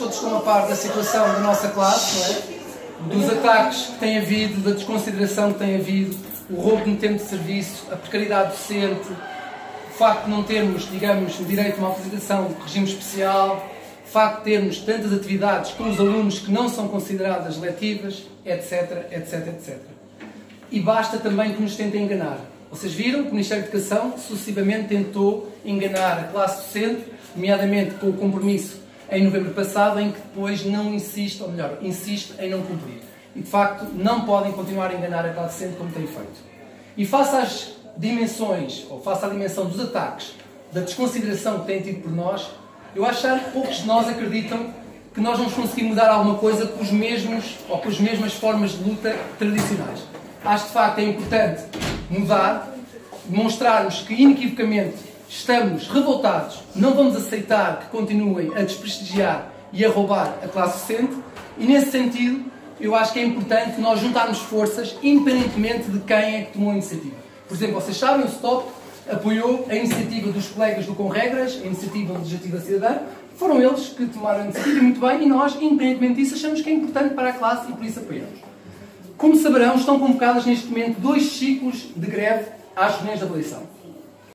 todos estão a par da situação da nossa classe, não é? dos ataques que tem havido, da desconsideração que tem havido, o roubo no tempo de serviço, a precariedade docente, o facto de não termos, digamos, o direito a uma apresentação de regime especial, o facto de termos tantas atividades com os alunos que não são consideradas letivas, etc, etc, etc. E basta também que nos tentem enganar. Vocês viram que o Ministério da Educação sucessivamente tentou enganar a classe docente, nomeadamente com o compromisso em novembro passado, em que depois não insiste, ou melhor, insiste em não cumprir. E de facto não podem continuar a enganar a classe docente como têm feito. E face às dimensões, ou face à dimensão dos ataques, da desconsideração que têm tido por nós, eu acho que poucos de nós acreditam que nós vamos conseguir mudar alguma coisa com os mesmos ou com as mesmas formas de luta tradicionais. Acho de facto é importante mudar, demonstrarmos que inequivocamente estamos revoltados, não vamos aceitar que continuem a desprestigiar e a roubar a classe docente e nesse sentido eu acho que é importante nós juntarmos forças independentemente de quem é que tomou a iniciativa. Por exemplo, vocês sabem, o STOP apoiou a iniciativa dos colegas do Com Regras, a iniciativa legislativa cidadã, foram eles que tomaram a iniciativa e muito bem, e nós, independentemente disso, achamos que é importante para a classe e por isso apoiamos. Como saberão, estão convocadas neste momento dois ciclos de greve às reuniões de avaliação.